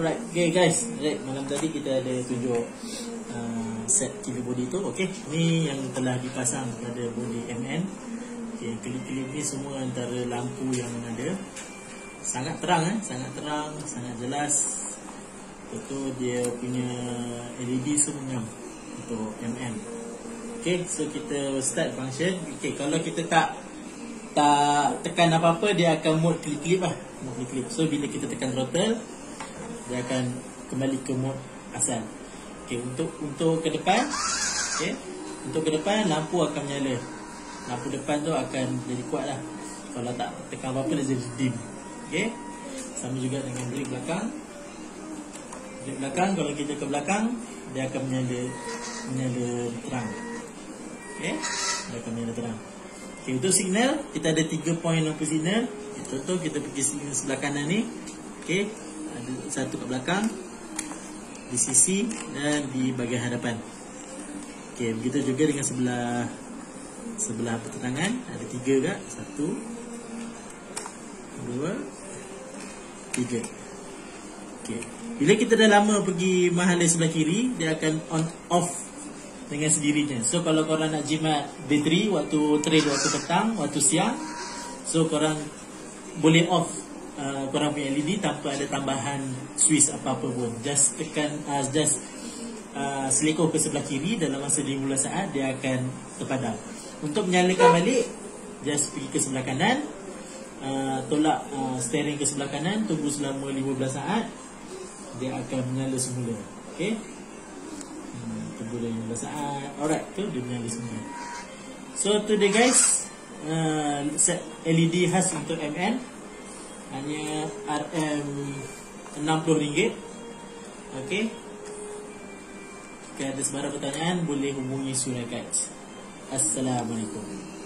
Alright, okay guys. Right, malam tadi kita ada tunjuk uh, set TV body tu. Okay, ni yang telah dipasang pada body MN. Okay, klip-klip ni semua antara lampu yang ada. Sangat terang eh, sangat terang, sangat jelas. Betul dia punya LED semua untuk MN. Okay, so kita start function. Okay, kalau kita tak tak tekan apa-apa dia akan mode klip-klip lah. Mode klip-klip. So bila kita tekan throttle dia akan kembali ke mode asal. Okey, untuk untuk ke depan, okey. Untuk ke depan lampu akan menyala. Lampu depan tu akan jadi kuat lah. Kalau tak tekan apa-apa dia jadi dim. Okey. Sama juga dengan brake belakang. Brake belakang kalau kita ke belakang dia akan menyala menyala terang. Okey. Dia akan menyala terang. Okey, untuk signal kita ada 3 point lampu signal. Contoh kita pergi signal sebelah kanan ni. Okey, ada satu kat belakang di sisi dan di bahagian hadapan. Okey, begitu juga dengan sebelah sebelah pertengahan ada tiga kak satu dua tiga. Okey, bila kita dah lama pergi mahala sebelah kiri dia akan on off dengan sendirinya. So kalau korang nak jimat bateri waktu train waktu petang waktu siang so korang boleh off uh, korang punya LED tanpa ada tambahan switch apa-apa pun. Just tekan, uh, just uh, selekor ke sebelah kiri dalam masa 15 saat dia akan terpadam. Untuk menyalakan balik, just pergi ke sebelah kanan, uh, tolak uh, steering ke sebelah kanan, tunggu selama 15 saat, dia akan menyala semula. Okay? Hmm, tunggu 15 saat. Alright, tu dia menyala semula. So today guys, uh, LED khas untuk MN hanya RM RM60 Okey Jika ada sebarang pertanyaan Boleh hubungi Surakat Assalamualaikum